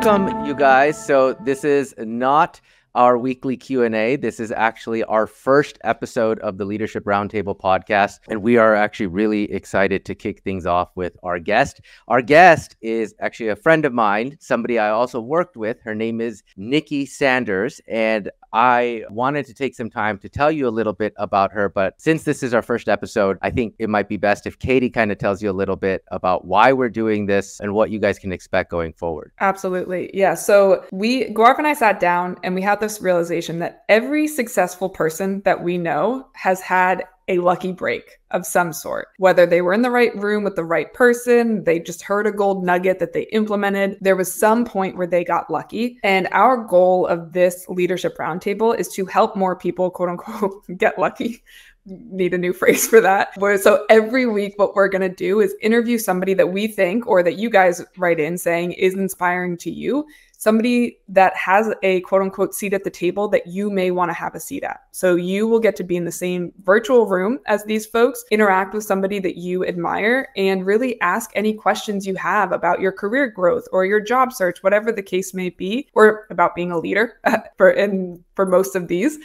Welcome, you guys. So this is not our weekly Q&A. This is actually our first episode of the Leadership Roundtable podcast, and we are actually really excited to kick things off with our guest. Our guest is actually a friend of mine, somebody I also worked with. Her name is Nicki Sanders, and I wanted to take some time to tell you a little bit about her, but since this is our first episode, I think it might be best if Katie kind of tells you a little bit about why we're doing this and what you guys can expect going forward. Absolutely. Yeah. So we, Gaurav and I sat down and we had this realization that every successful person that we know has had a lucky break of some sort. Whether they were in the right room with the right person, they just heard a gold nugget that they implemented. There was some point where they got lucky. And our goal of this leadership roundtable is to help more people, quote unquote, get lucky. Need a new phrase for that. So every week, what we're going to do is interview somebody that we think or that you guys write in saying is inspiring to you somebody that has a quote unquote seat at the table that you may want to have a seat at. So you will get to be in the same virtual room as these folks, interact with somebody that you admire, and really ask any questions you have about your career growth or your job search, whatever the case may be, or about being a leader for in for most of these.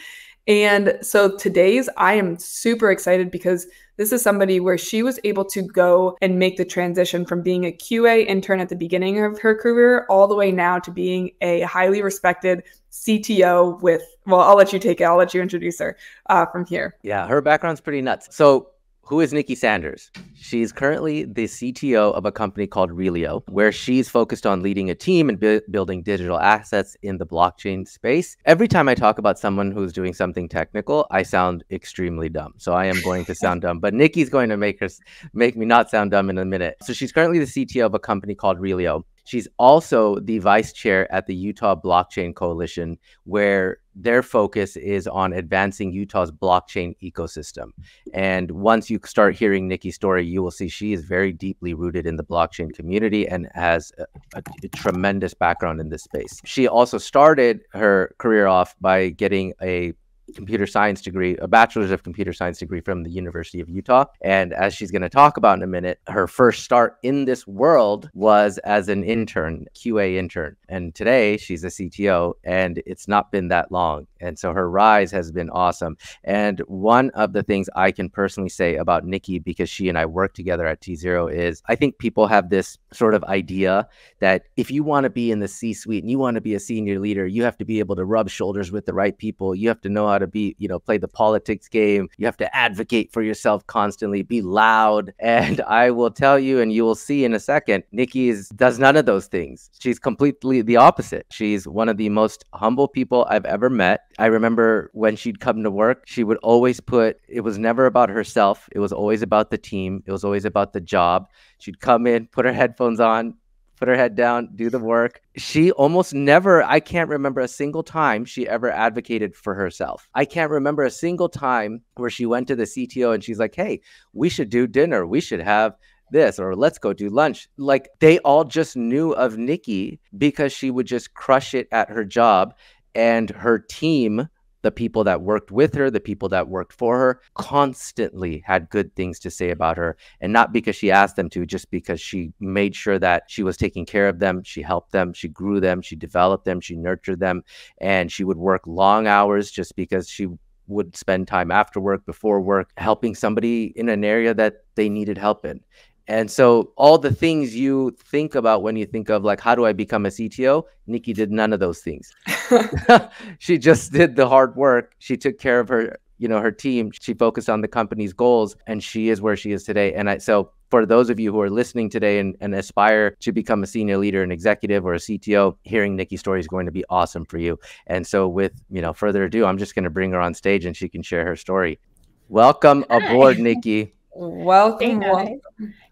And so today's I am super excited because this is somebody where she was able to go and make the transition from being a QA intern at the beginning of her career all the way now to being a highly respected CTO with, well, I'll let you take it. I'll let you introduce her uh, from here. Yeah, her background's pretty nuts. So who is Nicki Sanders? She's currently the CTO of a company called Realio, where she's focused on leading a team and bu- building digital assets in the blockchain space. Every time I talk about someone who's doing something technical, I sound extremely dumb. So I am going to sound dumb, but Nicki's going to make us make me not sound dumb in a minute. So she's currently the CTO of a company called Realio. She's also the vice chair at the Utah Blockchain Coalition, where their focus is on advancing Utah's blockchain ecosystem. And once you start hearing Nicki's story, you will see she is very deeply rooted in the blockchain community and has a, a, a tremendous background in this space. She also started her career off by getting a computer science degree, a bachelor's of computer science degree from the University of Utah. And as she's going to talk about in a minute, her first start in this world was as an intern, QA intern. And today she's a CTO, and it's not been that long. And so her rise has been awesome. And one of the things I can personally say about Nicki, because she and I work together at T Zero, is I think people have this sort of idea that if you want to be in the C suite and you want to be a senior leader, you have to be able to rub shoulders with the right people. You have to know how to be, you know, play the politics game. You have to advocate for yourself constantly, be loud. And I will tell you, and you will see in a second, Nicki is, does none of those things. She's completely the opposite. She's one of the most humble people I've ever met. I remember when she'd come to work, she would always put, it was never about herself. It was always about the team. It was always about the job. She'd come in, put her headphones on, put her head down, do the work. She almost never, I can't remember a single time she ever advocated for herself. I can't remember a single time where she went to the CTO and she's like, hey, we should do dinner. We should have this or let's go do lunch. Like they all just knew of Nicki because she would just crush it at her job and her team the people that worked with her, the people that worked for her, constantly had good things to say about her. And not because she asked them to, just because she made sure that she was taking care of them, she helped them, she grew them, she developed them, she nurtured them. And she would work long hours just because she would spend time after work, before work, helping somebody in an area that they needed help in. And so all the things you think about when you think of like how do I become a CTO, Nicki did none of those things. she just did the hard work. She took care of her, you know, her team. She focused on the company's goals and she is where she is today. And I so for those of you who are listening today and, and aspire to become a senior leader, an executive, or a CTO, hearing Nicki's story is going to be awesome for you. And so with you know further ado, I'm just going to bring her on stage and she can share her story. Welcome Hi. aboard, Nicki. Welcome, welcome.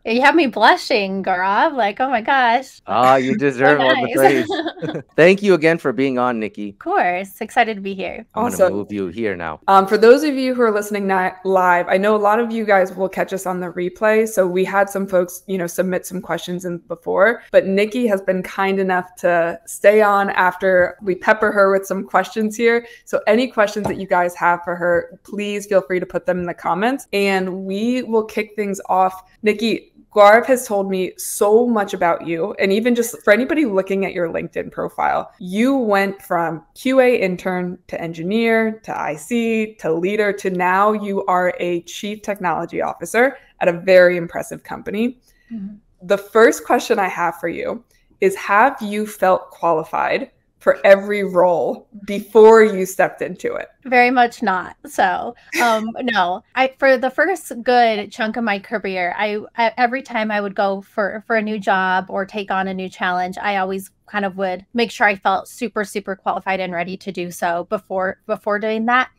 You have me blushing, Gaurav. Like, oh my gosh. Ah, you deserve so all the praise. Thank you again for being on, Nicki. Of course. Excited to be here. I'm also, going to move you here now. Um, for those of you who are listening live, I know a lot of you guys will catch us on the replay. So we had some folks, you know, submit some questions in before, but Nicki has been kind enough to stay on after we pepper her with some questions here. So any questions that you guys have for her, please feel free to put them in the comments and we will kick things off. Nicki, Gaurav has told me so much about you. And even just for anybody looking at your LinkedIn profile, you went from QA intern to engineer to IC to leader to now you are a chief technology officer at a very impressive company. Mm-hmm. The first question I have for you is Have you felt qualified? For every role before you stepped into it? Very much not. So, um, no. I for the first good chunk of my career, I, I every time I would go for for a new job or take on a new challenge, I always kind of would make sure I felt super super qualified and ready to do so before before doing that.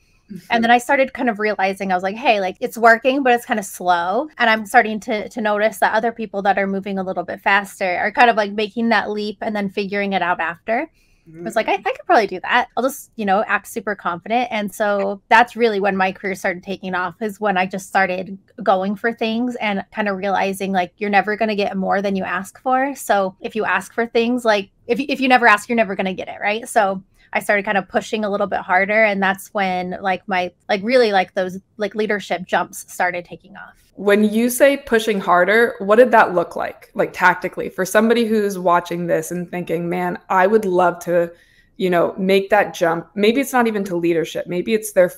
And then I started kind of realizing I was like, hey, like it's working, but it's kind of slow. And I'm starting to to notice that other people that are moving a little bit faster are kind of like making that leap and then figuring it out after. I was like, I, I, could probably do that. I'll just, you know, act super confident. And so that's really when my career started taking off, is when I just started going for things and kind of realizing like you're never going to get more than you ask for. So if you ask for things, like if you, if you never ask, you're never going to get it. Right. So I started kind of pushing a little bit harder. And that's when like my, like really like those like leadership jumps started taking off. When you say pushing harder, what did that look like, like tactically, for somebody who's watching this and thinking, man, I would love to, you know, make that jump? Maybe it's not even to leadership, maybe it's their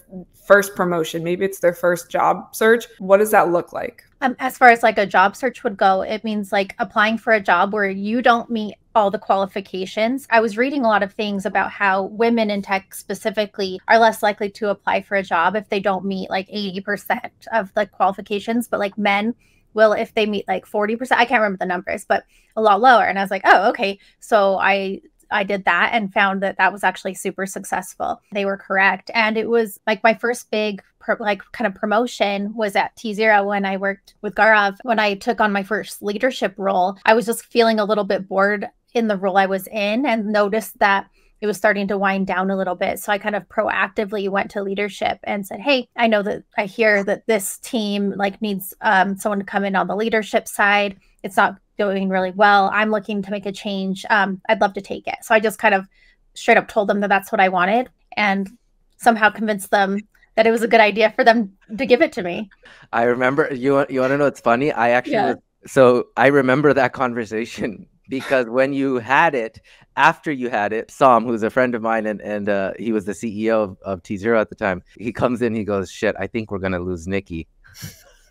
first promotion, maybe it's their first job search. What does that look like? Um, as far as like a job search would go, it means like applying for a job where you don't meet all the qualifications. I was reading a lot of things about how women in tech specifically are less likely to apply for a job if they don't meet like 80% of the qualifications, but like men will if they meet like 40%. I can't remember the numbers, but a lot lower. And I was like, oh, okay. So I I did that and found that that was actually super successful. They were correct. And it was like my first big like kind of promotion was at T Zero when I worked with Gaurav. When I took on my first leadership role, I was just feeling a little bit bored in the role I was in and noticed that it was starting to wind down a little bit. So I kind of proactively went to leadership and said, "Hey, I know that I hear that this team like needs um, someone to come in on the leadership side. It's not going really well. I'm looking to make a change. Um, I'd love to take it." So I just kind of straight up told them that that's what I wanted, and somehow convinced them that it was a good idea for them to give it to me. I remember you. You want to know what's funny? I actually yeah. so I remember that conversation because when you had it, after you had it, Sam, who's a friend of mine, and and uh, he was the CEO of, of T Zero at the time, he comes in, he goes, "Shit, I think we're gonna lose Nicki,"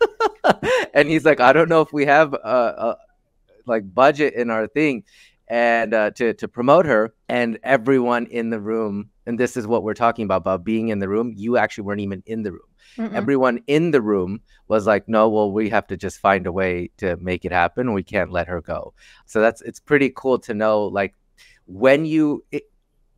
and he's like, "I don't know if we have a, a like budget in our thing." and uh, to to promote her and everyone in the room and this is what we're talking about about being in the room you actually weren't even in the room Mm-mm. everyone in the room was like no well we have to just find a way to make it happen we can't let her go so that's it's pretty cool to know like when you it,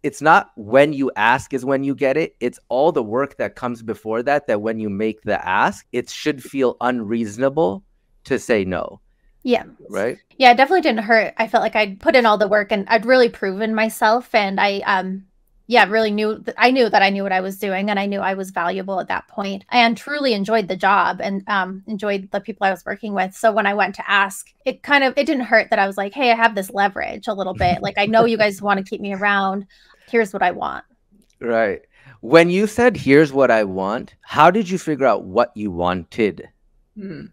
it's not when you ask is when you get it it's all the work that comes before that that when you make the ask it should feel unreasonable to say no yeah. Right? Yeah, it definitely didn't hurt. I felt like I'd put in all the work and I'd really proven myself and I um yeah, really knew that I knew that I knew what I was doing and I knew I was valuable at that point and truly enjoyed the job and um, enjoyed the people I was working with. So when I went to ask, it kind of it didn't hurt that I was like, "Hey, I have this leverage a little bit. Like I know you guys want to keep me around. Here's what I want." Right. When you said, "Here's what I want," how did you figure out what you wanted? Hmm.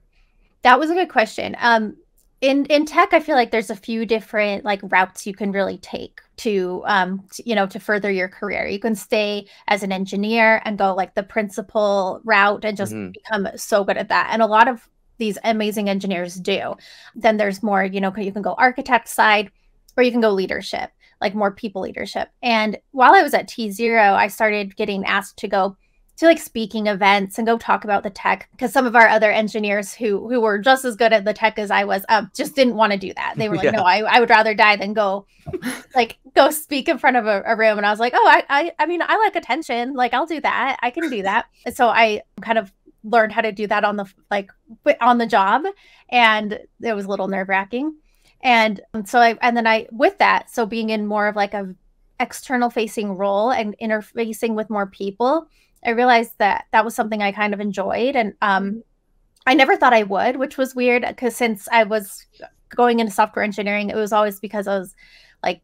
That was a good question. Um, in in tech i feel like there's a few different like routes you can really take to um to, you know to further your career. You can stay as an engineer and go like the principal route and just mm-hmm. become so good at that. And a lot of these amazing engineers do. Then there's more you know you can go architect side or you can go leadership like more people leadership. And while i was at t zero i started getting asked to go to like speaking events and go talk about the tech because some of our other engineers who who were just as good at the tech as I was um, just didn't want to do that. They were like, yeah. no, I, I would rather die than go like go speak in front of a, a, room. And I was like, oh, I, I I mean, I like attention. Like I'll do that. I can do that. And so I kind of learned how to do that on the like on the job, and it was a little nerve wracking. And so I and then I with that, so being in more of like a external facing role and interfacing with more people I realized that that was something I kind of enjoyed. And um. I never thought I would, which was weird because since I was going into software engineering, it was always because I was like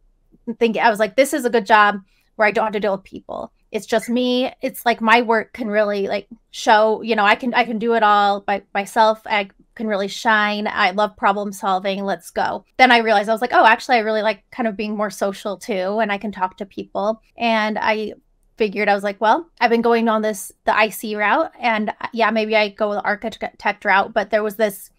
thinking, I was like, this is a good job where I don't have to deal with people. it's just me it's like my work can really like show you know i can i can do it all by myself i can really shine i love problem solving let's go then i realized i was like oh actually i really like kind of being more social too and i can talk to people and i figured i was like well i've been going on this the ic route and uh, yeah maybe i go the architect route but there was this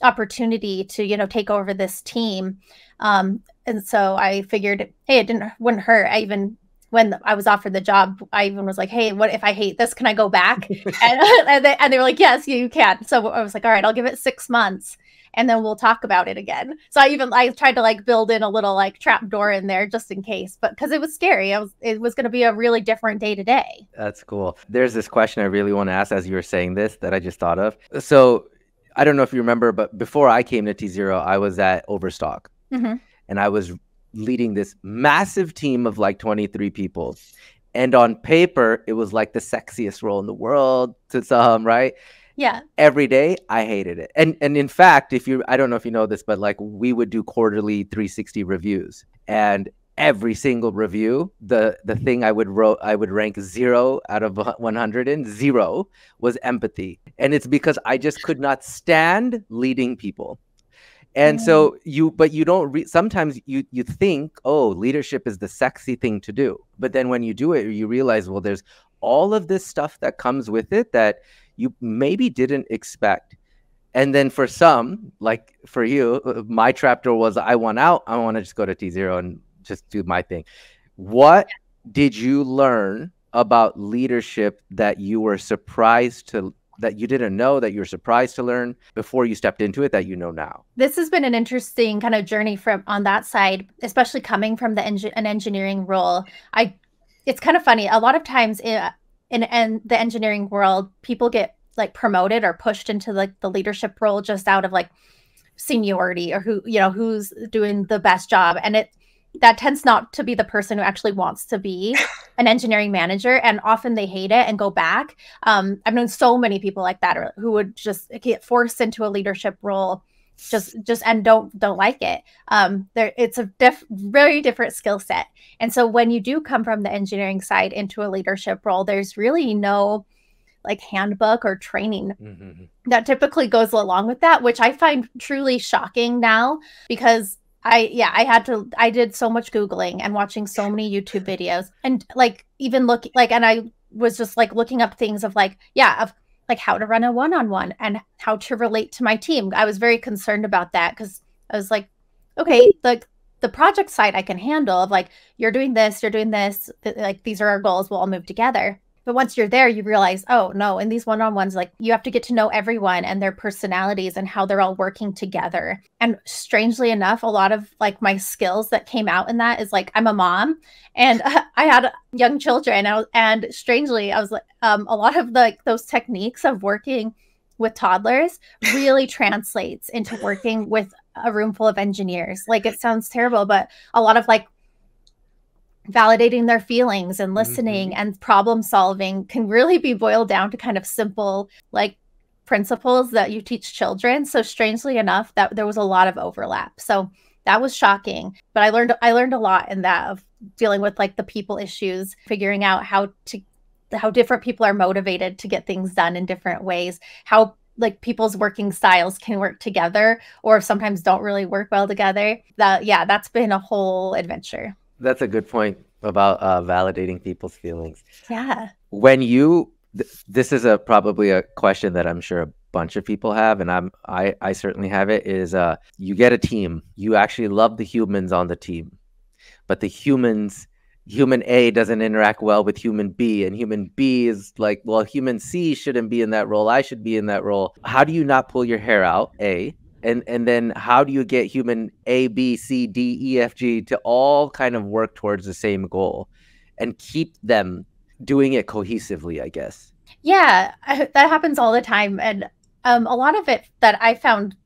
opportunity to you know take over this team um and so i figured hey it didn't wouldn't hurt i even when I was offered the job, I even was like, "Hey, what if I hate this? Can I go back?" and, and, they, and they were like, "Yes, you can." So I was like, "All right, I'll give it six months, and then we'll talk about it again." So I even I tried to like build in a little like trap door in there just in case, but because it was scary, I was it was going to be a really different day to day. That's cool. There's this question I really want to ask as you were saying this that I just thought of. So I don't know if you remember, but before I came to T Zero, I was at Overstock, mm-hmm. and I was leading this massive team of like 23 people. And on paper, it was like the sexiest role in the world to some, right? Yeah. Every day I hated it. And and in fact, if you I don't know if you know this, but like we would do quarterly 360 reviews. And every single review, the the thing I would wrote I would rank 0 out of 100 and 0 was empathy. And it's because I just could not stand leading people and mm. so you but you don't re- sometimes you you think oh leadership is the sexy thing to do but then when you do it you realize well there's all of this stuff that comes with it that you maybe didn't expect. And then for some like for you my trapdoor was i want out. I want to just go to t0 and just do my thing. What did you learn about leadership that you were surprised to that you didn't know that you're surprised to learn before you stepped into it that you know now? This has been an interesting kind of journey from on that side especially coming from the engi- an engineering role. I it's kind of funny. A lot of times in, in in the engineering world people get like promoted or pushed into like the leadership role just out of like seniority or who you know who's doing the best job. And it that tends not to be the person who actually wants to be an engineering manager and often they hate it and go back. Um, i've known so many people like that or, who would just get forced into a leadership role just just and don't don't like it um there it's a diff, very different skill set and so when you do come from the engineering side into a leadership role there's really no like handbook or training mm-hmm. that typically goes along with that which i find truly shocking now because I yeah, I had to I did so much googling and watching so many YouTube videos and like even look like and I was just like looking up things of like yeah, of like how to run a one-on-one and how to relate to my team. I was very concerned about that cuz I was like okay, like the project side I can handle of like you're doing this, you're doing this, like these are our goals, we'll all move together. But once you're there, you realize, oh no, in these one-on-ones, like you have to get to know everyone and their personalities and how they're all working together. And strangely enough, a lot of like my skills that came out in that is like I'm a mom and I had young children. And, and strangely, I was like, um, a lot of like those techniques of working with toddlers really translates into working with a room full of engineers. Like it sounds terrible, but a lot of like validating their feelings and listening mm-hmm. and problem solving can really be boiled down to kind of simple like principles that you teach children. So strangely enough that there was a lot of overlap. So that was shocking but i learned i learned a lot in that of dealing with like the people issues figuring out how to how different people are motivated to get things done in different ways how like people's working styles can work together or sometimes don't really work well together. That yeah that's been a whole adventure that's a good point about uh, validating people's feelings. Yeah. When you, th- this is a probably a question that I'm sure a bunch of people have, and I'm I I certainly have it. Is uh, you get a team, you actually love the humans on the team, but the humans human A doesn't interact well with human B, and human B is like, well, human C shouldn't be in that role. I should be in that role. How do you not pull your hair out? A and and then how do you get human a b c d e f g to all kind of work towards the same goal and keep them doing it cohesively i guess? Yeah I, that happens all the time. And um, a lot of it that i found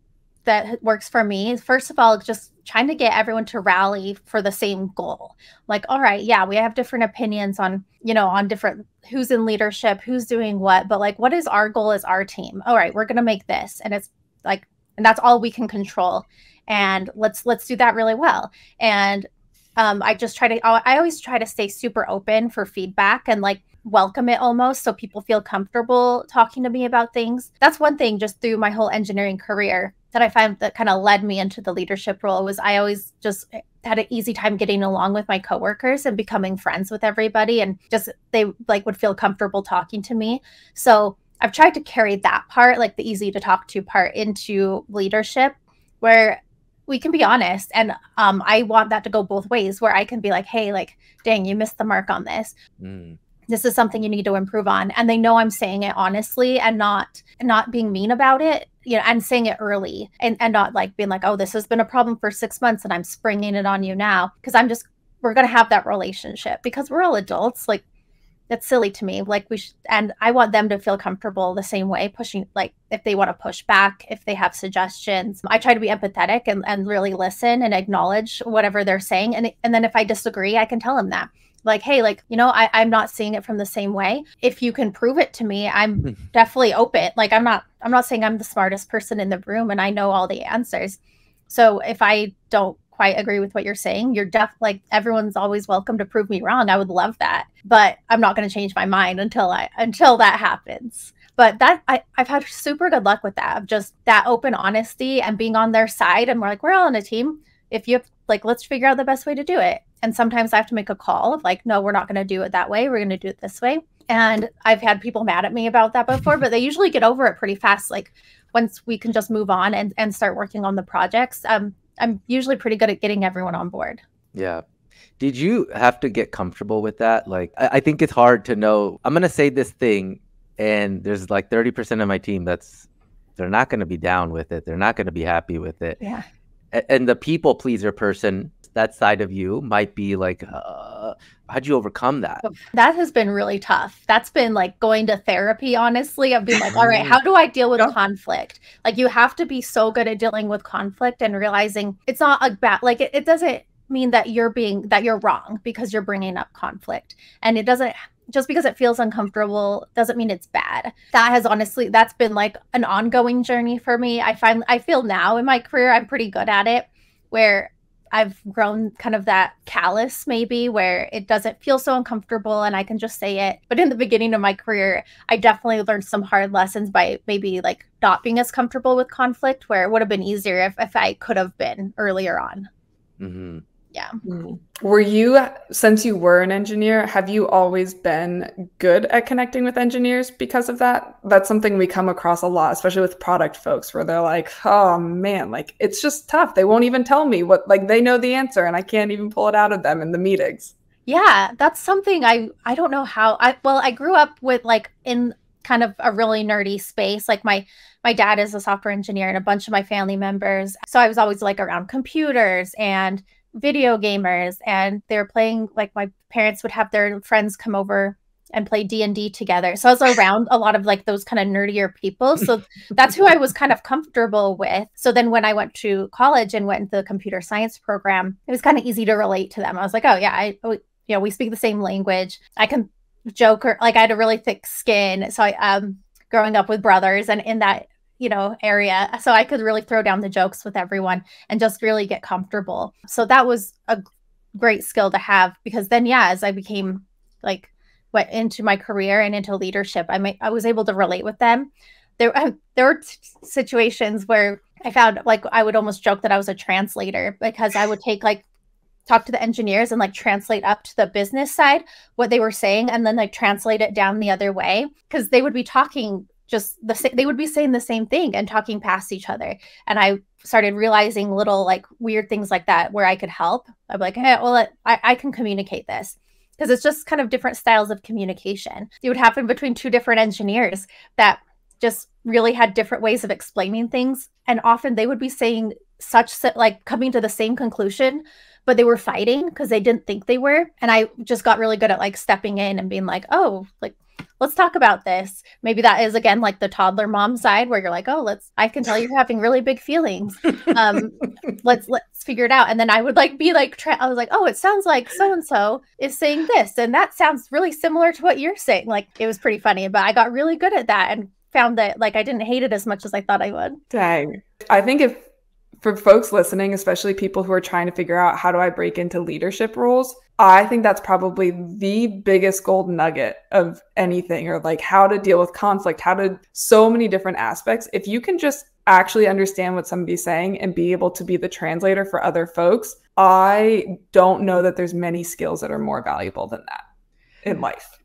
that works for me is first of all just trying to get everyone to rally for the same goal. Like all right yeah we have different opinions on you know on different who's in leadership who's doing what but like what is our goal as our team? All right we're going to make this. And it's like and that's all we can control and let's let's do that really well and Um, I just try to, I always try to stay super open for feedback and like welcome it almost so people feel comfortable talking to me about things. That's one thing just through my whole engineering career that I find that kind of led me into the leadership role was I always just had an easy time getting along with my coworkers and becoming friends with everybody and just they like would feel comfortable talking to me. So I've tried to carry that part, like the easy to talk to part into leadership where we can be honest. And um, i want that to go both ways where i can be like hey like dang you missed the mark on this. Mm. this is something you need to improve on. And they know i'm saying it honestly and not not being mean about it you know and saying it early and and not like being like oh this has been a problem for six months and i'm springing it on you now. Because i'm just we're going to have that relationship because we're all adults like that's silly to me. Like we should and i want them to feel comfortable the same way pushing like if they want to push back if they have suggestions. I try to be empathetic and, and really listen and acknowledge whatever they're saying and, and then if i disagree i can tell them that. Like hey like you know I, i'm not seeing it from the same way. If you can prove it to me i'm hmm. definitely open. Like i'm not i'm not saying i'm the smartest person in the room and i know all the answers. So if i don't quite agree with what you're saying. You're def like everyone's always welcome to prove me wrong. I would love that. But I'm not going to change my mind until I until that happens. But that I, I've had super good luck with that of just that open honesty and being on their side. And we're like, we're all on a team. If you have like, let's figure out the best way to do it. And sometimes I have to make a call of like, no, we're not going to do it that way. We're going to do it this way. And I've had people mad at me about that before, but they usually get over it pretty fast. Like once we can just move on and, and start working on the projects. Um, I'm usually pretty good at getting everyone on board. Yeah. Did you have to get comfortable with that? Like, I, I think it's hard to know. I'm gonna say this thing, and there's like 30% of my team that's they're not gonna be down with it. They're not gonna be happy with it. Yeah. and the people pleaser person that side of you might be like, uh, how'd you overcome that? That has been really tough. That's been like going to therapy, honestly. I've been like, all right, how do I deal with conflict? Like, you have to be so good at dealing with conflict and realizing it's not a bad, like, it, it doesn't mean that you're being, that you're wrong because you're bringing up conflict. And it doesn't, just because it feels uncomfortable doesn't mean it's bad. That has honestly that's been like an ongoing journey for me. I find I feel now in my career I'm pretty good at it where I've grown kind of that callous maybe where it doesn't feel so uncomfortable and I can just say it. But in the beginning of my career, I definitely learned some hard lessons by maybe like not being as comfortable with conflict where it would have been easier if, if I could have been earlier on. Mm-hmm yeah. Mm. Were you, since you were an engineer, have you always been good at connecting with engineers because of that? That's something we come across a lot, especially with product folks, where they're like, oh man, like it's just tough. They won't even tell me what, like they know the answer and I can't even pull it out of them in the meetings. Yeah, that's something I I don't know how I well I grew up with like in kind of a really nerdy space like my my dad is a software engineer and a bunch of my family members so I was always like around computers and video gamers and they're playing like my parents would have their friends come over and play D&D together. So I was around a lot of like those kind of nerdier people. So that's who I was kind of comfortable with. So then when I went to college and went into the computer science program, it was kind of easy to relate to them. I was like, "Oh yeah, I oh, you know, we speak the same language. I can joke or like I had a really thick skin. So I um growing up with brothers and in that you know area so i could really throw down the jokes with everyone and just really get comfortable. So that was a great skill to have because then yeah as i became like went into my career and into leadership i may, i was able to relate with them. There uh, there were situations where i found like i would almost joke that i was a translator because i would take like talk to the engineers and like translate up to the business side what they were saying and then like translate it down the other way because they would be talking just the they would be saying the same thing and talking past each other. And i started realizing little like weird things like that where i could help. I'm like hey well i, I can communicate this. Because it's just kind of different styles of communication. It would happen between two different engineers that just really had different ways of explaining things. And often they would be saying such like coming to the same conclusion but they were fighting because they didn't think they were. And i just got really good at like stepping in and being like oh like let's talk about this. Maybe that is again like the toddler mom side where you're like, oh, let's I can tell you're having really big feelings. Um, let's let's figure it out. And then I would like be like tra- I was like, oh, it sounds like so and so is saying this, and that sounds really similar to what you're saying. Like it was pretty funny, but I got really good at that and found that like I didn't hate it as much as I thought I would. Dang. I think if for folks listening, especially people who are trying to figure out how do I break into leadership roles, I think that's probably the biggest gold nugget of anything, or like how to deal with conflict, how to so many different aspects. If you can just actually understand what somebody's saying and be able to be the translator for other folks, I don't know that there's many skills that are more valuable than that in life.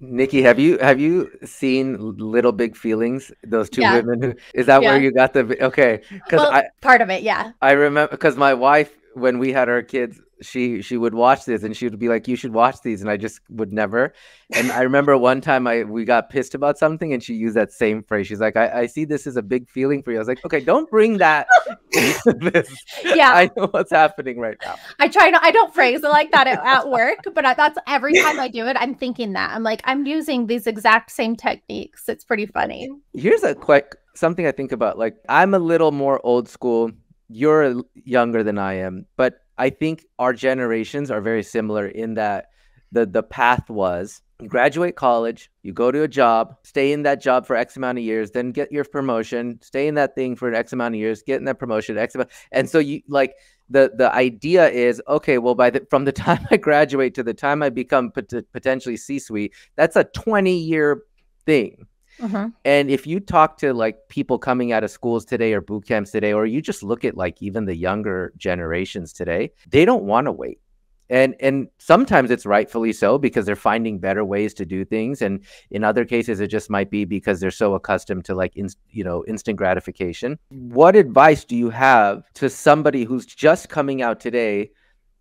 Nicki, have you have you seen Little Big Feelings? Those two yeah. women. Is that yeah. where you got the okay? Because well, I part of it, yeah. I remember because my wife, when we had our kids, she she would watch this and she would be like you should watch these and i just would never. And i remember one time i we got pissed about something and she used that same phrase. She's like i, I see this as a big feeling for you. I was like okay don't bring that yeah. I know what's happening right now. I try not i don't phrase it like that at, at work but I, that's every time i do it i'm thinking that. I'm like i'm using these exact same techniques. It's pretty funny. Here's a quick something i think about like i'm a little more old school. You're younger than i am but I think our generations are very similar in that the the path was graduate college, you go to a job, stay in that job for X amount of years, then get your promotion, stay in that thing for an X amount of years, get in that promotion, X amount. And so you like the the idea is okay, well by the from the time I graduate to the time I become pot- potentially C-suite, that's a 20 year thing. Mm-hmm. And if you talk to like people coming out of schools today or boot camps today, or you just look at like even the younger generations today, they don't want to wait. And and sometimes it's rightfully so because they're finding better ways to do things, and in other cases it just might be because they're so accustomed to like in, you know instant gratification. What advice do you have to somebody who's just coming out today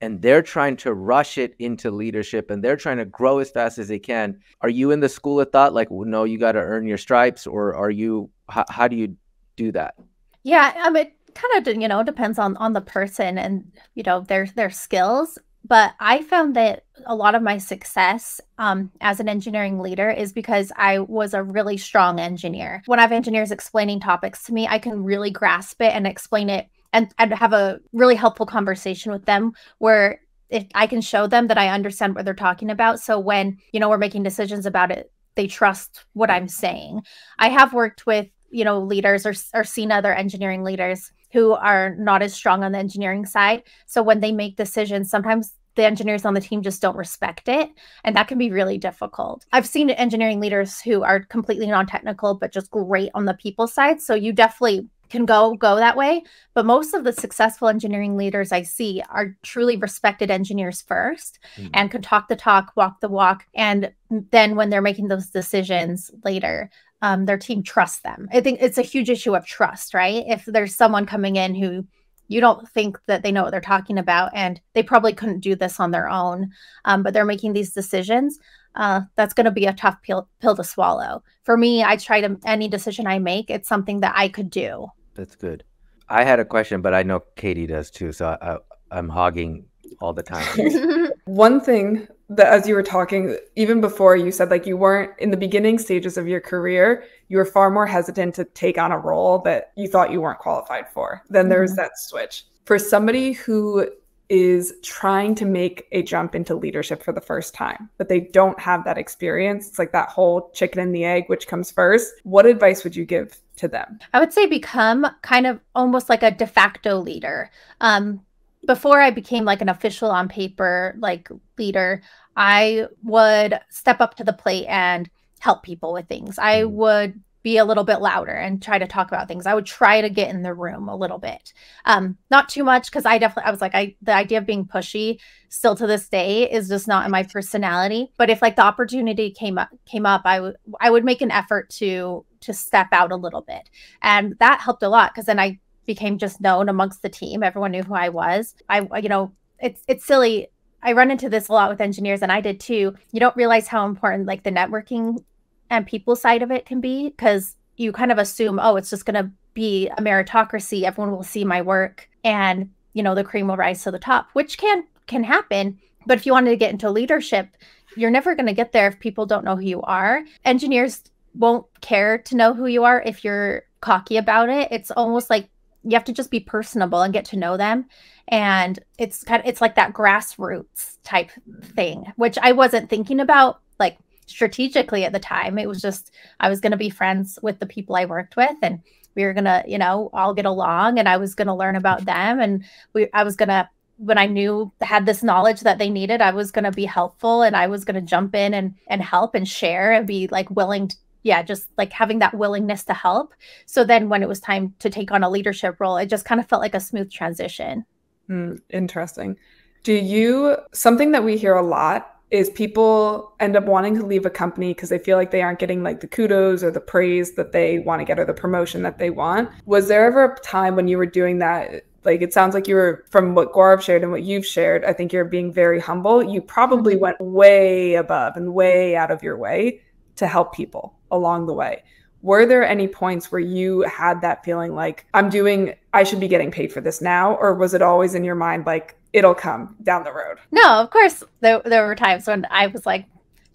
and they're trying to rush it into leadership and they're trying to grow as fast as they can. Are you in the school of thought like well, no you got to earn your stripes or are you how, how do you do that? Yeah i mean it kind of you know depends on on the person and you know their their skills but i found that a lot of my success um, as an engineering leader is because i was a really strong engineer. When i have engineers explaining topics to me i can really grasp it and explain it and, and have a really helpful conversation with them where if I can show them that I understand what they're talking about. So when, you know, we're making decisions about it, they trust what I'm saying. I have worked with, you know, leaders or, or seen other engineering leaders who are not as strong on the engineering side. So when they make decisions, sometimes the engineers on the team just don't respect it. And that can be really difficult. I've seen engineering leaders who are completely non technical, but just great on the people side. So you definitely can go go that way. But most of the successful engineering leaders i see are truly respected engineers 1st mm-hmm. and can talk the talk walk the walk. And then when they're making those decisions later um, their team trusts them. I think it's a huge issue of trust right? If there's someone coming in who you don't think that they know what they're talking about and they probably couldn't do this on their own um, but they're making these decisions uh, that's going to be a tough pill, pill to swallow. For me i try to any decision i make it's something that i could do that's good. I had a question, but I know Katie does too, so I, I, am hogging all the time. One thing that, as you were talking, even before you said like you weren't in the beginning stages of your career, you were far more hesitant to take on a role that you thought you weren't qualified for. Then mm-hmm. there's that switch. For somebody who is trying to make a jump into leadership for the first time, but they don't have that experience. It's like that whole chicken and the egg, which comes first. What advice would you give to them? I would say become kind of almost like a de facto leader. Um, before I became like an official on paper like leader, I would step up to the plate and help people with things. I mm. would be a little bit louder and try to talk about things. I would try to get in the room a little bit. Um, not too much because I definitely I was like I the idea of being pushy still to this day is just not in my personality. But if like the opportunity came up came up, I would I would make an effort to to step out a little bit. And that helped a lot because then I became just known amongst the team. Everyone knew who I was. I you know, it's it's silly I run into this a lot with engineers and I did too. You don't realize how important like the networking and people side of it can be because you kind of assume, oh, it's just going to be a meritocracy. Everyone will see my work and, you know, the cream will rise to the top, which can can happen. But if you wanted to get into leadership, you're never going to get there if people don't know who you are. Engineers won't care to know who you are if you're cocky about it. It's almost like you have to just be personable and get to know them and it's kind of it's like that grassroots type thing which i wasn't thinking about like strategically at the time. It was just I was going to be friends with the people I worked with and we were gonna you know all get along and i was gonna learn about them and we i was gonna when i knew had this knowledge that they needed i was gonna be helpful and i was gonna jump in and and help and share and be like willing to, yeah just like having that willingness to help so then when it was time to take on a leadership role it just kind of felt like a smooth transition Hmm, interesting. Do you, something that we hear a lot is people end up wanting to leave a company because they feel like they aren't getting like the kudos or the praise that they want to get or the promotion that they want. Was there ever a time when you were doing that? Like it sounds like you were from what Gaurav shared and what you've shared, I think you're being very humble. You probably Mhm. went way above and way out of your way to help people along the way. Were there any points where you had that feeling like I'm doing I should be getting paid for this now or was it always in your mind like it'll come down the road? No, of course there there were times when I was like,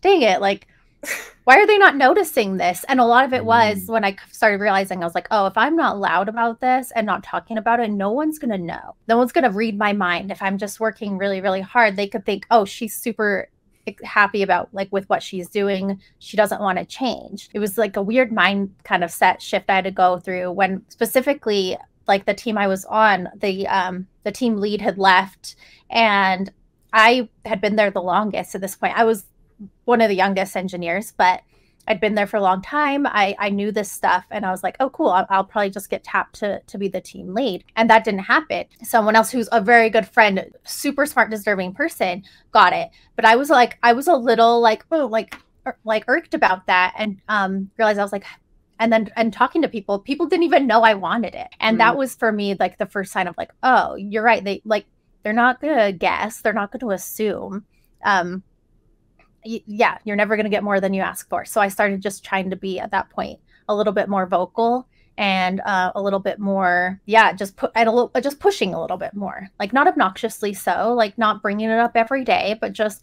dang it, like why are they not noticing this? And a lot of it was Mm. when I started realizing I was like, oh, if I'm not loud about this and not talking about it, no one's going to know. No one's going to read my mind. If I'm just working really, really hard, they could think, oh, she's super happy about like with what she's doing. She doesn't want to change. It was like a weird mind kind of set shift I had to go through when specifically like the team I was on, the um the team lead had left and I had been there the longest at this point. I was one of the youngest engineers, but I'd been there for a long time. I, I knew this stuff and I was like, oh, cool. I'll, I'll probably just get tapped to, to be the team lead. And that didn't happen. Someone else who's a very good friend, super smart, deserving person got it. But I was like, I was a little like, oh, like, ir- like irked about that and um, realized I was like, and then and talking to people, people didn't even know I wanted it. And that was for me like the first sign of like, oh, you're right. They like, they're not going to guess, they're not going to assume. Um, yeah, you're never going to get more than you ask for. So I started just trying to be at that point a little bit more vocal and uh, a little bit more, yeah, just put and a little, just pushing a little bit more, like not obnoxiously so, like not bringing it up every day, but just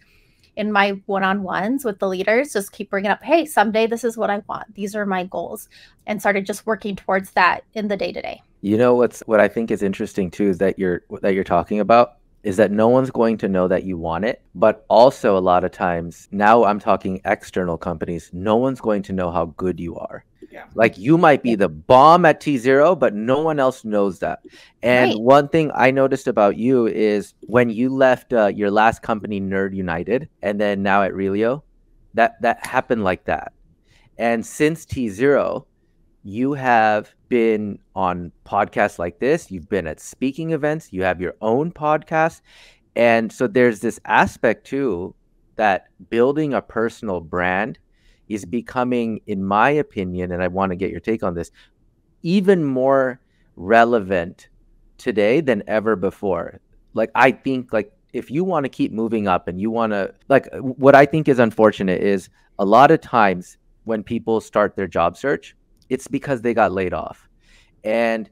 in my one-on-ones with the leaders, just keep bringing up, hey, someday this is what I want. These are my goals, and started just working towards that in the day to day. You know what's what I think is interesting too is that you're that you're talking about is that no one's going to know that you want it, but also a lot of times now I'm talking external companies, no one's going to know how good you are. Yeah. Like you might be the bomb at T0, but no one else knows that. And Right. one thing I noticed about you is when you left uh, your last company, Nerd United, and then now at Realio, that that happened like that. And since T0, you have been on podcasts like this, you've been at speaking events, you have your own podcast. And so there's this aspect too that building a personal brand is becoming, in my opinion, and I want to get your take on this, even more relevant today than ever before. Like I think like if you want to keep moving up and you want to like what I think is unfortunate is a lot of times when people start their job search, it's because they got laid off. And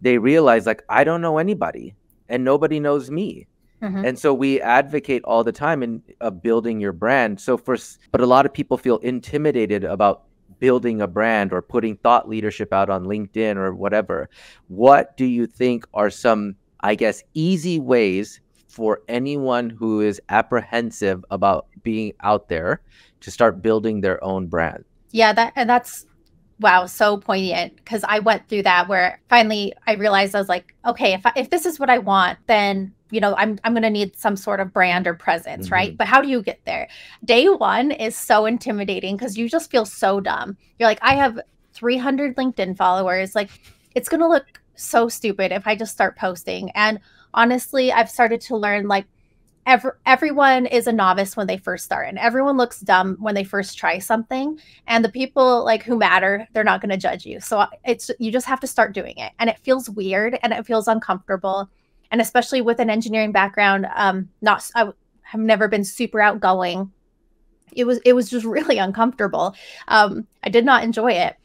they realize like I don't know anybody and nobody knows me. Mhm. And so we advocate all the time in uh, building your brand. So for but a lot of people feel intimidated about building a brand or putting thought leadership out on LinkedIn or whatever. What do you think are some I guess easy ways for anyone who is apprehensive about being out there to start building their own brand? Yeah, that and that's wow, so poignant because I went through that where finally I realized I was like, okay, if I, if this is what I want, then you know I'm I'm gonna need some sort of brand or presence, mm-hmm. right? But how do you get there? Day one is so intimidating because you just feel so dumb. You're like, I have 300 LinkedIn followers, like it's gonna look so stupid if I just start posting. And honestly, I've started to learn like every, everyone is a novice when they first start and everyone looks dumb when they first try something and the people like who matter they're not going to judge you. So it's you just have to start doing it and it feels weird and it feels uncomfortable and especially with an engineering background um not i have never been super outgoing. It was it was just really uncomfortable. Um i did not enjoy it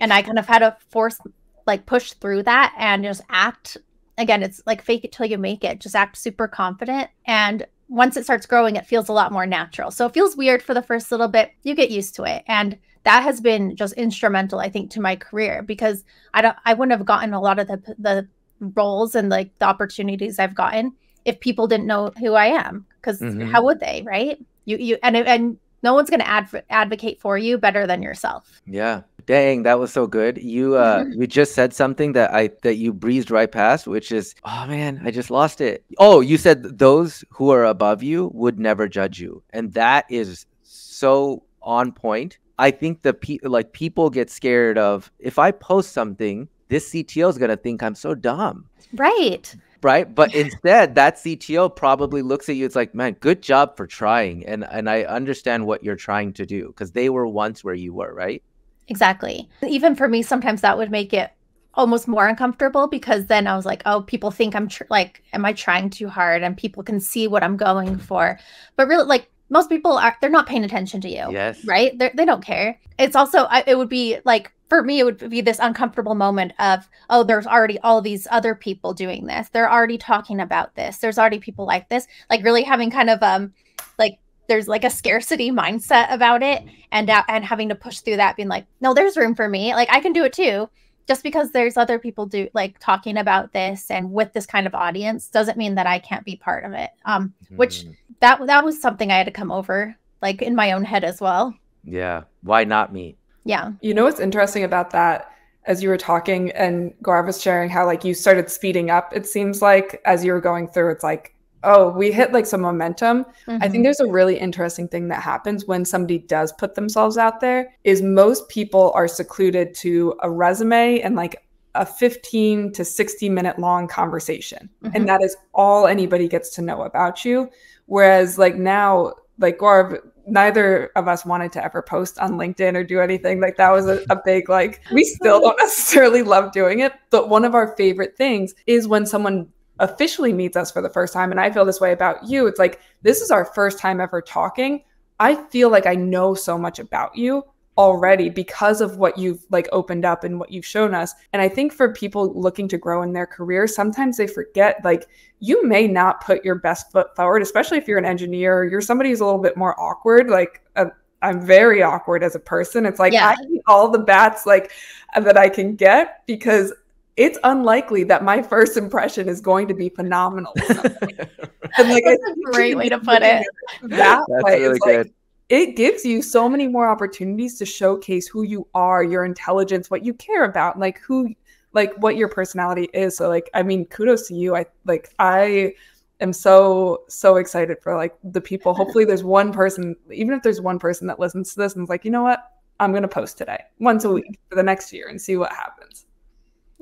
and i kind of had to force like push through that and just act again it's like fake it till you make it. Just act super confident. And once it starts growing it feels a lot more natural. So it feels weird for the first little bit. You get used to it. And that has been just instrumental i think to my career because i don't i wouldn't have gotten a lot of the the roles and like the opportunities i've gotten if people didn't know who i am because Mhm. how would they right? You you and and no one's going to adv- advocate for you better than yourself. Yeah. Dang, that was so good. You uh you just said something that I that you breezed right past, which is oh man, I just lost it. Oh, you said those who are above you would never judge you. And that is so on point. I think the pe- like people get scared of if I post something, this CTO is going to think I'm so dumb. Right right? But instead that cto probably looks at you it's like man good job for trying and and i understand what you're trying to do because they were once where you were right? Exactly. Even for me sometimes that would make it almost more uncomfortable because then i was like oh people think i'm tr- like am i trying too hard? And people can see what i'm going for. But really like most people are they're not paying attention to you yes. right? They're, they do not care. It's also it would be like for me, it would be this uncomfortable moment of, oh, there's already all these other people doing this. They're already talking about this. There's already people like this. Like really having kind of um, like there's like a scarcity mindset about it, and uh, and having to push through that, being like, no, there's room for me. Like I can do it too. Just because there's other people do like talking about this and with this kind of audience doesn't mean that I can't be part of it. Um, mm-hmm. which that that was something I had to come over like in my own head as well. Yeah. Why not me? Yeah. You know what's interesting about that? As you were talking and Gaurav was sharing how like you started speeding up, it seems like as you were going through, it's like, oh, we hit like some momentum. Mm-hmm. I think mm-hmm. there's a really interesting thing that happens when somebody does put themselves out there is most people are secluded to a resume and like a 15 to 60 minute long conversation. Mm-hmm. And that is all anybody gets to know about you. Whereas like now, like Gaurav, neither of us wanted to ever post on LinkedIn or do anything. Like that was a, a, big like we still don't necessarily love doing it. But one of our favorite things is when someone officially meets us for the first time. And I feel this way about you. It's like this is our first time ever talking. I feel like I know so much about you already because of what you've like opened up and what you've shown us. And I think for people looking to grow in their career, sometimes they forget like you may not put your best foot forward, especially if you're an engineer, you're somebody who's a little bit more awkward. Like uh, I'm very awkward as a person. It's like yeah. I need all the bats like that I can get because it's unlikely that my first impression is going to be phenomenal. and like, That's a great way to put it. That That's way. really good. Like, it gives you so many more opportunities to showcase who you are, your intelligence, what you care about, like who like what your personality is. So like I mean kudos to you. I like I am so so excited for like the people. Hopefully there's one person even if there's one person that listens to this and is like, "You know what? I'm going to post today once a week for the next year and see what happens."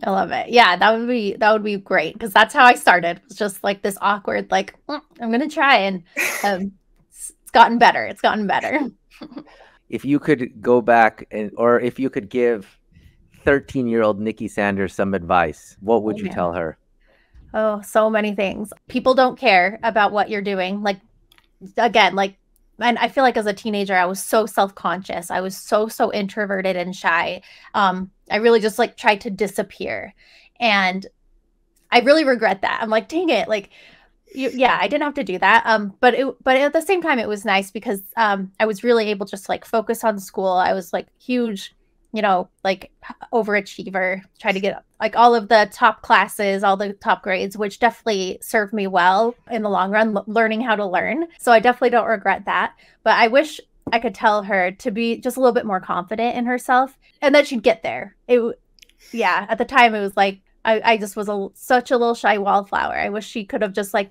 I love it. Yeah, that would be that would be great because that's how I started. It's just like this awkward, like mm, I'm gonna try, and um, gotten better. It's gotten better. if you could go back and, or if you could give 13 year old Nicki Sanders some advice, what would oh, you man. tell her? Oh, so many things. People don't care about what you're doing. Like, again, like, and I feel like as a teenager, I was so self conscious. I was so, so introverted and shy. Um, I really just like tried to disappear. And I really regret that. I'm like, dang it. Like, you, yeah, I didn't have to do that. Um, but it, but at the same time, it was nice because um, I was really able to just like focus on school. I was like huge, you know, like overachiever, try to get like all of the top classes, all the top grades, which definitely served me well in the long run, learning how to learn. So I definitely don't regret that. But I wish I could tell her to be just a little bit more confident in herself and that she'd get there. It, yeah, at the time it was like I, I just was a such a little shy wallflower. I wish she could have just like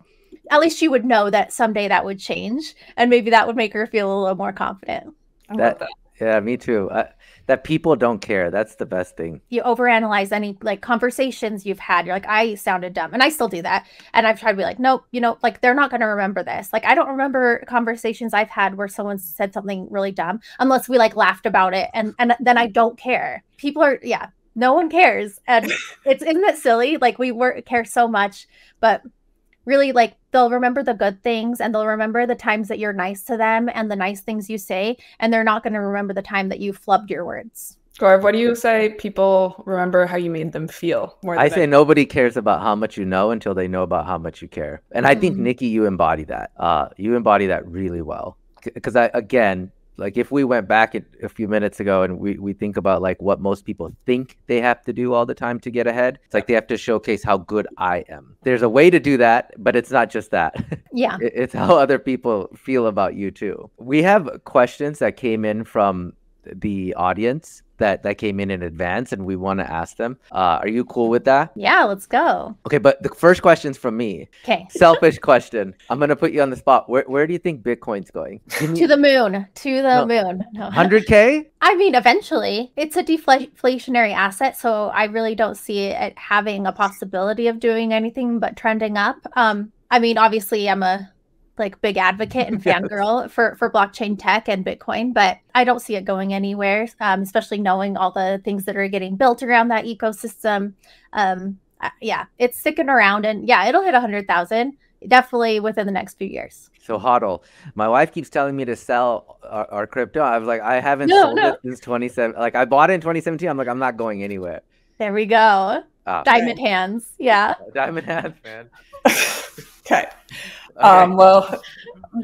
at least she would know that someday that would change and maybe that would make her feel a little more confident. That, that, yeah me too. Uh, that people don't care. That's the best thing. You overanalyze any like conversations you've had. You're like i sounded dumb and i still do that. And i've tried to be like nope you know like they're not going to remember this. Like i don't remember conversations i've had where someone said something really dumb unless we like laughed about it and and then i don't care. People are yeah no one cares and it's isn't it silly like we work care so much but really like they'll remember the good things and they'll remember the times that you're nice to them and the nice things you say and they're not going to remember the time that you flubbed your words Gaurav, what do you say people remember how you made them feel more I say anything? nobody cares about how much you know until they know about how much you care. And mm-hmm. I think mm-hmm. Nicki, you embody that. Uh, you embody that really well. Because I again, like if we went back a few minutes ago and we, we think about like what most people think they have to do all the time to get ahead it's like they have to showcase how good i am. There's a way to do that but it's not just that. Yeah. It's how other people feel about you too. We have questions that came in from the audience that that came in in advance and we want to ask them uh, are you cool with that? Yeah let's go. Okay but the first question's from me. Okay. Selfish question. I'm gonna put you on the spot. Where, where do you think bitcoin's going? To the moon to the no. moon. No. 100k i mean eventually. It's a deflationary asset so i really don't see it having a possibility of doing anything but trending up. Um i mean obviously i'm a like big advocate and fangirl yes. for for blockchain tech and Bitcoin, but I don't see it going anywhere. Um, especially knowing all the things that are getting built around that ecosystem. Um, uh, yeah, it's sticking around, and yeah, it'll hit a hundred thousand definitely within the next few years. So hodl, my wife keeps telling me to sell our, our crypto. I was like, I haven't no, sold no. it since 27. Like I bought it in 2017. I'm like, I'm not going anywhere. There we go. Oh, Diamond man. hands. Yeah. Diamond hands, man. okay. Okay. Um, well,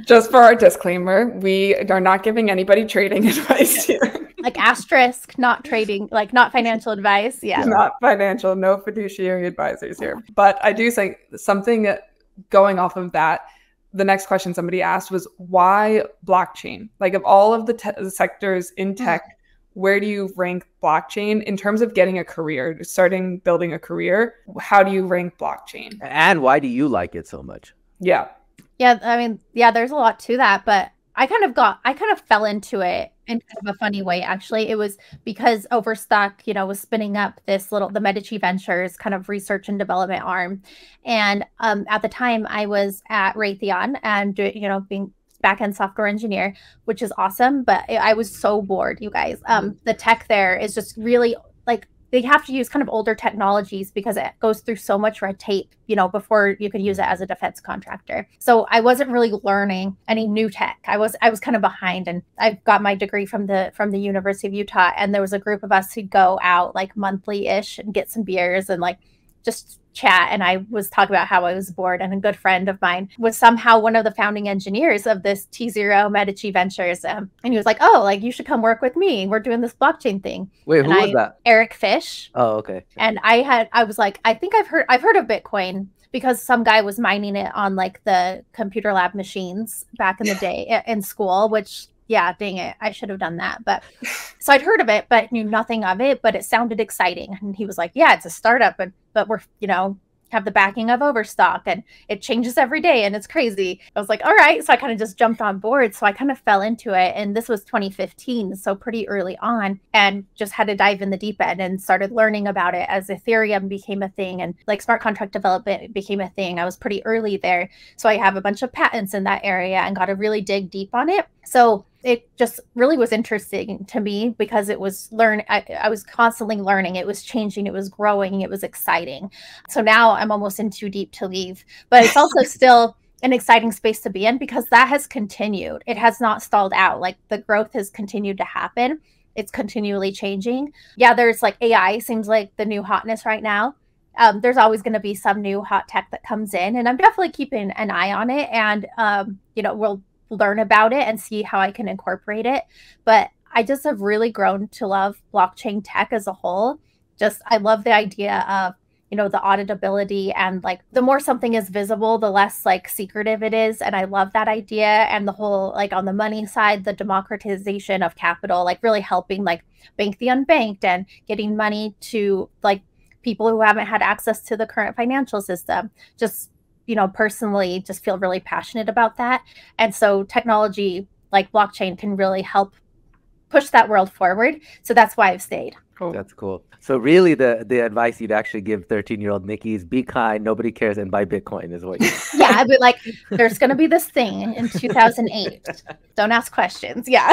just for our disclaimer, we are not giving anybody trading advice here. like asterisk, not trading, like not financial advice. Yeah. Not financial, no fiduciary advisors here. But I do say something going off of that. The next question somebody asked was why blockchain? Like, of all of the, te- sectors in mm-hmm. tech, where do you rank blockchain in terms of getting a career, starting building a career? How do you rank blockchain? And why do you like it so much? Yeah. Yeah, I mean, yeah, there's a lot to that, but I kind of got, I kind of fell into it in kind of a funny way, actually. It was because Overstock, you know, was spinning up this little, the Medici Ventures kind of research and development arm. And um, at the time, I was at Raytheon and, you know, being backend software engineer, which is awesome. But I was so bored, you guys. Um, the tech there is just really they have to use kind of older technologies because it goes through so much red tape, you know, before you can use it as a defense contractor. So I wasn't really learning any new tech. I was I was kind of behind and I got my degree from the from the University of Utah and there was a group of us who'd go out like monthly ish and get some beers and like just chat and I was talking about how I was bored and a good friend of mine was somehow one of the founding engineers of this T0 Medici Ventures um, and he was like oh like you should come work with me. We're doing this blockchain thing. Wait and who I, was that? Eric Fish. Oh okay. And I had I was like I think I've heard I've heard of Bitcoin because some guy was mining it on like the computer lab machines back in the day in school which yeah, dang it. I should have done that. But so I'd heard of it, but knew nothing of it, but it sounded exciting. And he was like, Yeah, it's a startup, but but we're, you know, have the backing of Overstock and it changes every day and it's crazy. I was like, all right. So I kind of just jumped on board. So I kind of fell into it. And this was 2015, so pretty early on, and just had to dive in the deep end and started learning about it as Ethereum became a thing and like smart contract development became a thing. I was pretty early there. So I have a bunch of patents in that area and got to really dig deep on it. So it just really was interesting to me because it was learn I, I, was constantly learning. It was changing. It was growing. It was exciting. So now i'm almost in too deep to leave but it's also still an exciting space to be in because that has continued. It has not stalled out. Like the growth has continued to happen. It's continually changing. Yeah there's like ai seems like the new hotness right now. Um, there's always going to be some new hot tech that comes in and i'm definitely keeping an eye on it. And um, you know we'll learn about it and see how I can incorporate it. But I just have really grown to love blockchain tech as a whole. Just I love the idea of you know the auditability and like the more something is visible the less like secretive it is and i love that idea and the whole like on the money side the democratization of capital like really helping like bank the unbanked and getting money to like people who haven't had access to the current financial system just you know, personally just feel really passionate about that. And so technology like blockchain can really help push that world forward. So that's why I've stayed. Cool. That's cool. So really the the advice you'd actually give 13-year-old Nicki is be kind, nobody cares, and buy Bitcoin is what you Yeah, but like there's gonna be this thing in 2008. Don't ask questions. Yeah.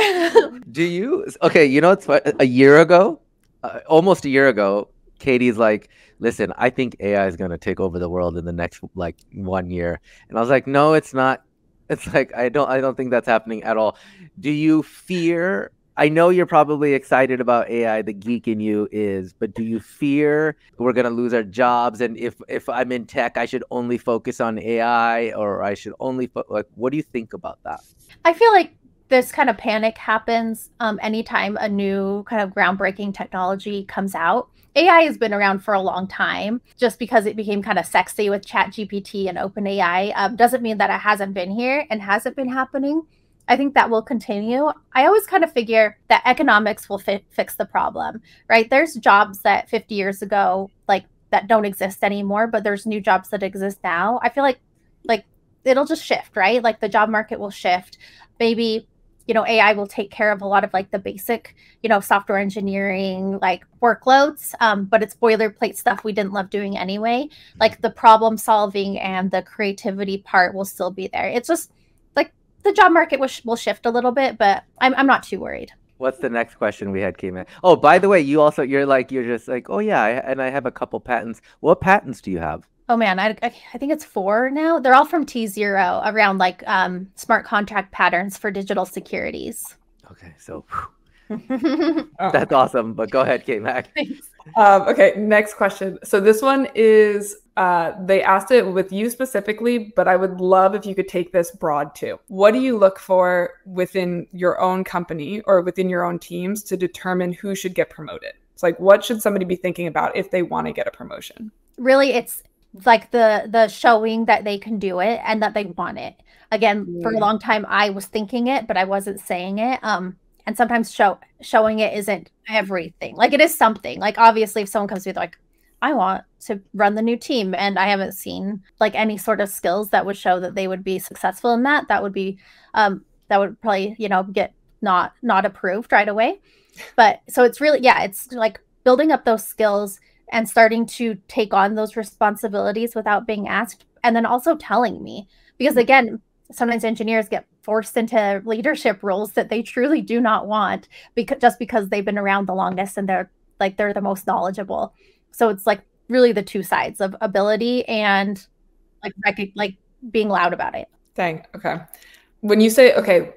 Do you okay, you know it's a year ago, uh, almost a year ago, Katie's like, listen, I think AI is going to take over the world in the next like one year. And I was like, no, it's not. It's like I don't I don't think that's happening at all. Do you fear I know you're probably excited about AI, the geek in you is, but do you fear we're going to lose our jobs and if if I'm in tech I should only focus on AI or I should only fo- like what do you think about that? I feel like this kind of panic happens um, anytime a new kind of groundbreaking technology comes out. AI has been around for a long time. Just because it became kind of sexy with Chat GPT and OpenAI um, doesn't mean that it hasn't been here and hasn't been happening. I think that will continue. I always kind of figure that economics will fi- fix the problem, right? There's jobs that 50 years ago, like that don't exist anymore, but there's new jobs that exist now. I feel like, like it'll just shift, right? Like the job market will shift. Maybe you know ai will take care of a lot of like the basic you know software engineering like workloads um, but it's boilerplate stuff we didn't love doing anyway like the problem solving and the creativity part will still be there it's just like the job market will, sh- will shift a little bit but I'm, I'm not too worried What's the next question we had came in? Oh, by the way, you also you're like you're just like oh yeah, and I have a couple patents. What patents do you have? Oh man, I, I think it's four now. They're all from T Zero around like um, smart contract patterns for digital securities. Okay, so oh. that's awesome. But go ahead, K Mac. Um, okay, next question. So this one is uh, they asked it with you specifically, but I would love if you could take this broad too. What do you look for within your own company or within your own teams to determine who should get promoted? It's like what should somebody be thinking about if they want to get a promotion? Really, it's like the the showing that they can do it and that they want it. Again yeah. for a long time i was thinking it but i wasn't saying it um and sometimes show showing it isn't everything. Like it is something. Like obviously if someone comes to me like i want to run the new team and i haven't seen like any sort of skills that would show that they would be successful in that that would be um that would probably you know get not not approved right away. But so it's really yeah it's like building up those skills and starting to take on those responsibilities without being asked and then also telling me. Because mm-hmm. again sometimes engineers get forced into leadership roles that they truly do not want because just because they've been around the longest and they're like they're the most knowledgeable. So it's like really the two sides of ability and like rec- like being loud about it. Dang okay. When you say okay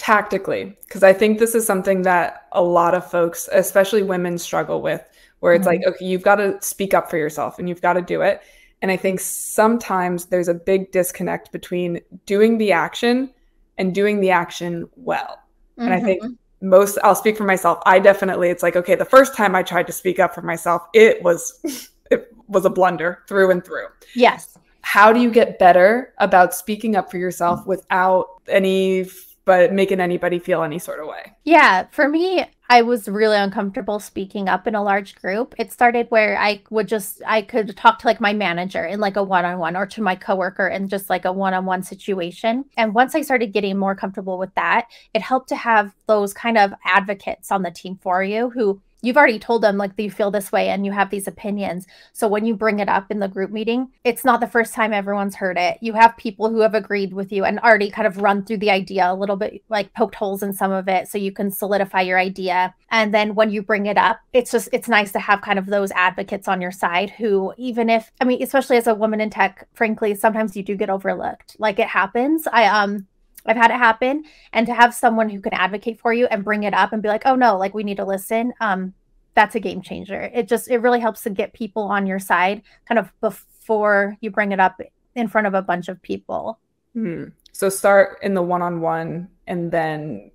tactically because i think this is something that a lot of folks especially women struggle with where it's mm-hmm. like, okay, you've got to speak up for yourself and you've got to do it. And I think sometimes there's a big disconnect between doing the action and doing the action well. Mm-hmm. And I think mm-hmm. most, I'll speak for myself. I definitely, it's like, okay, the first time I tried to speak up for myself, it was, it was a blunder through and through. Yes. How do you get better about speaking up for yourself without any but making anybody feel any sort of way. Yeah, for me, I was really uncomfortable speaking up in a large group. It started where I would just I could talk to like my manager in like a one-on-one or to my coworker in just like a one-on-one situation. And once I started getting more comfortable with that, it helped to have those kind of advocates on the team for you who you've already told them like you feel this way and you have these opinions. So when you bring it up in the group meeting, it's not the first time everyone's heard it. You have people who have agreed with you and already kind of run through the idea a little bit, like poked holes in some of it so you can solidify your idea. And then when you bring it up, it's just it's nice to have kind of those advocates on your side who even if I mean, especially as a woman in tech, frankly, sometimes you do get overlooked. Like it happens. I um I've had it happen and to have someone who can advocate for you and bring it up and be like, "Oh no, like we need to listen." Um that's a game changer. It just it really helps to get people on your side kind of before you bring it up in front of a bunch of people. Hmm. So start in the one-on-one and then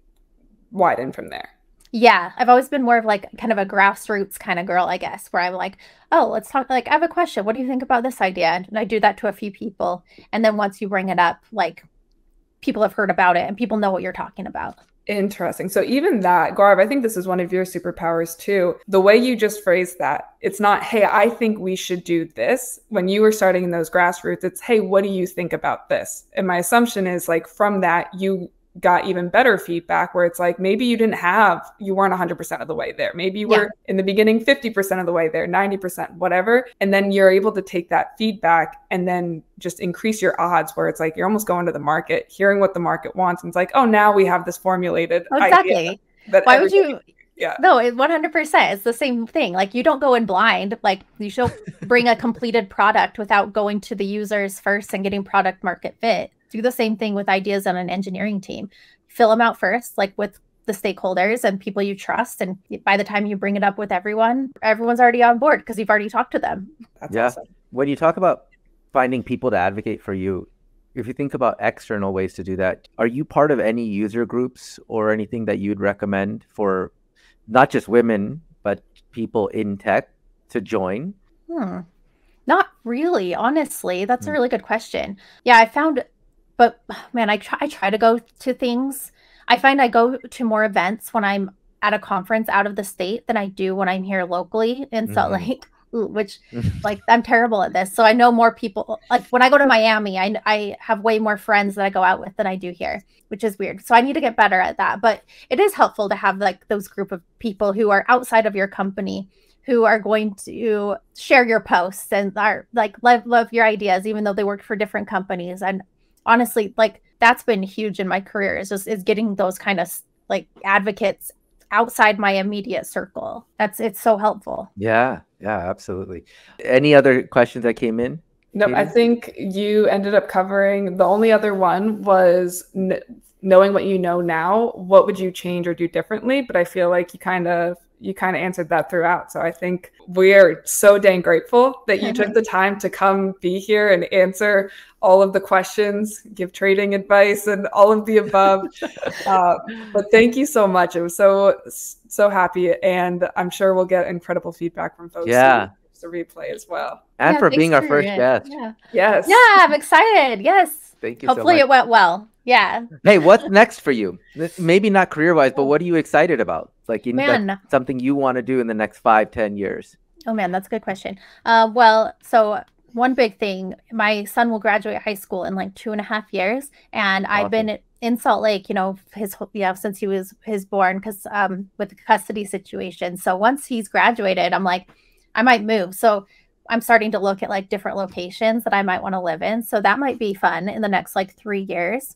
widen from there. Yeah, I've always been more of like kind of a grassroots kind of girl, I guess, where I'm like, oh, let's talk. Like, I have a question. What do you think about this idea? And I do that to a few people. And then once you bring it up, like people have heard about it and people know what you're talking about. Interesting. So even that, Gaurav, I think this is one of your superpowers too. The way you just phrased that, it's not, hey, I think we should do this. When you were starting in those grassroots, it's, hey, what do you think about this? And my assumption is like from that, you got even better feedback where it's like maybe you didn't have you weren't 100% of the way there. Maybe you were in the beginning 50% of the way there 90% whatever. And then you're able to take that feedback and then just increase your odds where it's like you're almost going to the market hearing what the market wants. And it's like oh now we have this formulated exactly. why would you yeah. No it 100% it's the same thing. Like you don't go in blind. Like you should bring a completed product without going to the users first and getting product market fit do the same thing with ideas on an engineering team. Fill them out first, like with the stakeholders and people you trust. And by the time you bring it up with everyone, everyone's already on board because you've already talked to them. That's yeah. Awesome. When you talk about finding people to advocate for you, if you think about external ways to do that, are you part of any user groups or anything that you'd recommend for not just women, but people in tech to join? Hmm. Not really, honestly. That's a Hmm. really good question. Yeah, I found, but man, I try, I try to go to things. I find I go to more events when I'm at a conference out of the state than I do when I'm here locally in Salt Mhm. Lake, which like I'm terrible at this. So I know more people. Like when I go to Miami, I I have way more friends that I go out with than I do here, which is weird. So I need to get better at that. But it is helpful to have like those group of people who are outside of your company who are going to share your posts and are like love love your ideas, even though they work for different companies. And honestly, like that's been huge in my career. Is just is getting those kind of like advocates outside my immediate circle. That's it's so helpful. Yeah, yeah, absolutely. Any other questions that came in? Nope, I think you ended up covering the only other one was kn- knowing what you know now. What would you change or do differently? But I feel like you kind of you kind of answered that throughout. So I think we are so dang grateful that you took the time to come be here and answer all of the questions, give trading advice, and all of the above. uh, but thank you so much. It was so so happy, and I'm sure we'll get incredible feedback from folks. Yeah. The replay as well. And Yeah, for thanks being our first it. guest. Yeah. Yes. Yeah, I'm excited. Yes. Thank you Hopefully so it went well. Yeah. Hey, what's next for you? Maybe not career wise, but what are you excited about? Like in like, Man. something you want to do in the next five, ten years. Oh man, that's a good question. Uh, well, so one big thing, my son will graduate high school in like two and a half years, and I've been in Salt Lake, you know, his whole- yeah since he was his born because um with the custody situation. So once he's graduated, I'm like, I might move. So I'm starting to look at like different locations that I might want to live in. So that might be fun in the next like three years.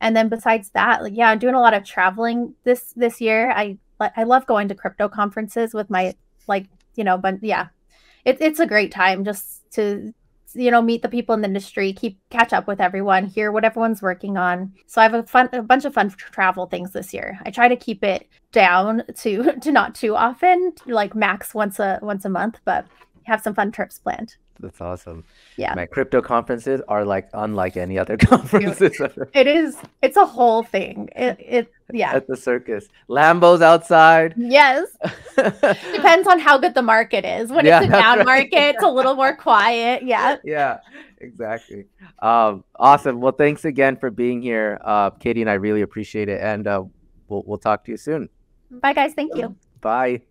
And then besides that, like yeah, I'm doing a lot of traveling this this year. I I love going to crypto conferences with my like you know, but yeah, it, it's a great time just to you know meet the people in the industry, keep catch up with everyone, hear what everyone's working on. So I have a fun a bunch of fun travel things this year. I try to keep it down to to not too often, like max once a once a month, but have some fun trips planned. That's awesome. Yeah. My crypto conferences are like unlike any other conferences It is it's a whole thing. It it yeah. at the circus. Lambo's outside. Yes. Depends on how good the market is. When Yeah, it's a down right. market, it's a little more quiet. Yeah. yeah, exactly. Um, awesome. Well, thanks again for being here, uh, Katie, and I really appreciate it. And uh, we'll we'll talk to you soon. Bye guys. Thank you. Bye.